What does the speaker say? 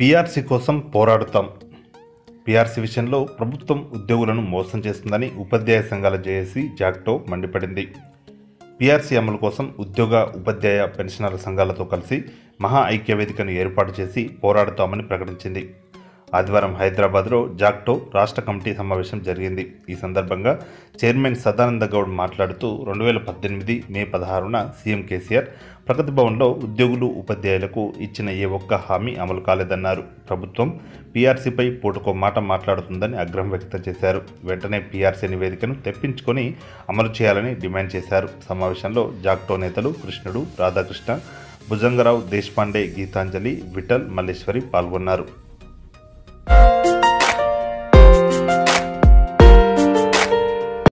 PRC కోసం పోరాడుతాం. PRC విషయంలో ప్రభుత్వం ఉద్యోగులను మోసం చేస్తుందని ఉపాధ్యాయ సంఘాల జేఏసీ జాక్టో మండిపడింది. పీఆర్సీ అమలు కోసం ఉద్యోగ ఉపాధ్యాయ పెన్షనర్ల సంఘాలతో కలిసి మహా ఐక్య వేదికను ఏర్పాటు చేసి పోరాడుతామని ప్రకటించింది. ఆదివారం హైదరాబాద్లో జాక్టో రాష్ట్ర కమిటీ సమావేశం జరిగింది. ఈ సందర్భంగా చైర్మన్ సదానంద గౌడ్ మాట్లాడుతూ రెండు వేల పద్దెనిమిది మే పదహారున సీఎం కేసీఆర్ ప్రగతి భవన్లో ఉద్యోగులు ఉపాధ్యాయులకు ఇచ్చిన ఏ ఒక్క హామీ అమలు కాలేదన్నారు. ప్రభుత్వం పీఆర్సీపై పూటకో మాట మాట్లాడుతుందని ఆగ్రహం వ్యక్తం చేశారు. వెంటనే పీఆర్సీ నివేదికను తెప్పించుకొని అమలు చేయాలని డిమాండ్ చేశారు. సమావేశంలో జాక్టో నేతలు కృష్ణుడు రాధాకృష్ణ భుజంగరావు దేశపాండే గీతాంజలి విఠల్ మల్లేశ్వరి పాల్గొన్నారు.